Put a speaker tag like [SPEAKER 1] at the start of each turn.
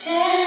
[SPEAKER 1] Dead.